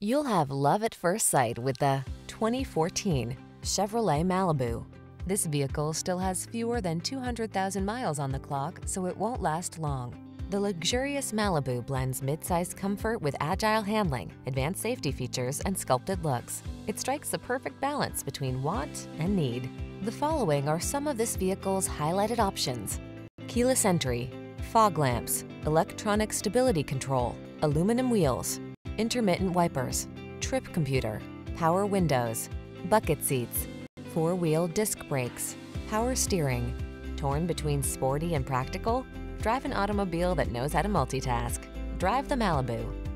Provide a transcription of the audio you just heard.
You'll have love at first sight with the 2014 Chevrolet Malibu. This vehicle still has fewer than 200,000 miles on the clock, so it won't last long. The luxurious Malibu blends midsize comfort with agile handling, advanced safety features, and sculpted looks. It strikes the perfect balance between want and need. The following are some of this vehicle's highlighted options. Keyless entry, fog lamps, electronic stability control, aluminum wheels, intermittent wipers, trip computer, power windows, bucket seats, four-wheel disc brakes, power steering. Torn between sporty and practical? Drive an automobile that knows how to multitask. Drive the Malibu.